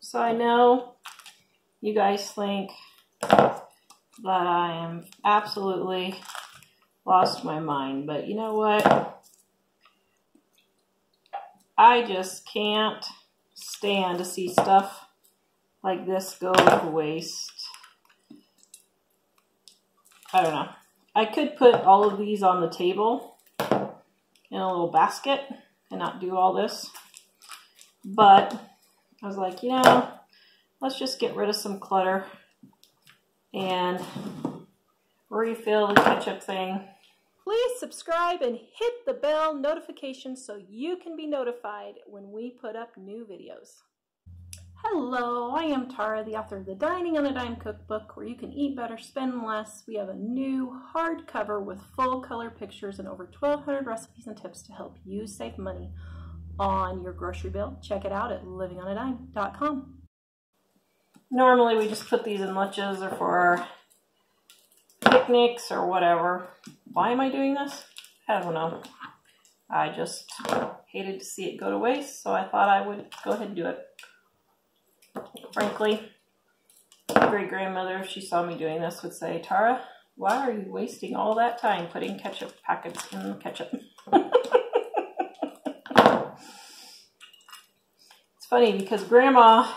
So I know you guys think that I am absolutely lost my mind, but you know what? I just can't stand to see stuff like this go to waste. I don't know. I could put all of these on the table in a little basket and not do all this. But I was like, you know, let's just get rid of some clutter and refill the ketchup thing. Please subscribe and hit the bell notification so you can be notified when we put up new videos. Hello, I am Tara, the author of the Dining on a Dime cookbook where you can eat better, spend less. We have a new hardcover with full color pictures and over 1,200 recipes and tips to help you save money on your grocery bill. Check it out at livingonadime.com. Normally we just put these in lunches or for picnics or whatever. Why am I doing this? I don't know. I just hated to see it go to waste, so I thought I would go ahead and do it. Frankly, great grandmother, if she saw me doing this, would say, Tara, why are you wasting all that time putting ketchup packets in the ketchup? it's funny because grandma,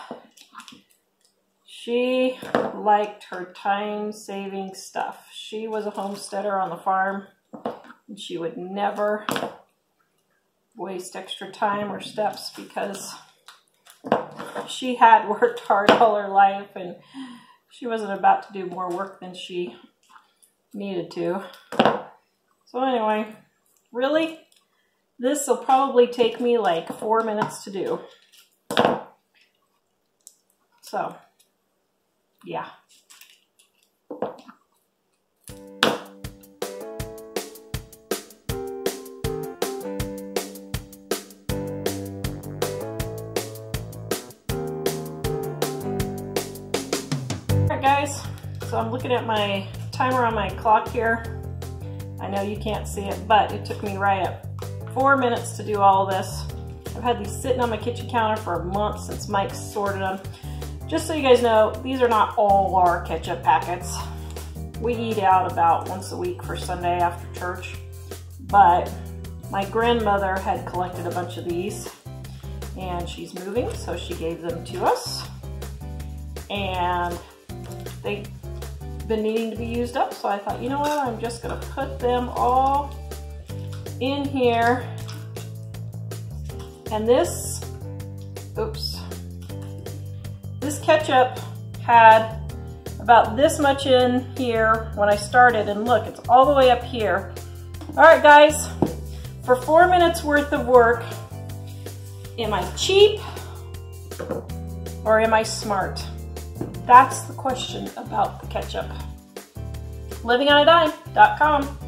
she liked her time saving stuff. She was a homesteader on the farm and she would never waste extra time or steps because she had worked hard all her life and she wasn't about to do more work than she needed to. So anyway, really, this will probably take me like four minutes to do. So, yeah. Guys. So I'm looking at my timer on my clock here. I know you can't see it, but it took me right at four minutes to do all this. I've had these sitting on my kitchen counter for a month since Mike sorted them. Just so you guys know, these are not all our ketchup packets. We eat out about once a week for Sunday after church, but my grandmother had collected a bunch of these and she's moving, so she gave them to us. And they've been needing to be used up. So I thought, you know what, I'm just gonna put them all in here. And this, oops, this ketchup had about this much in here when I started and look, it's all the way up here. All right, guys, for four minutes worth of work, am I cheap or am I smart? That's the question about the ketchup. LivingOnADime.com.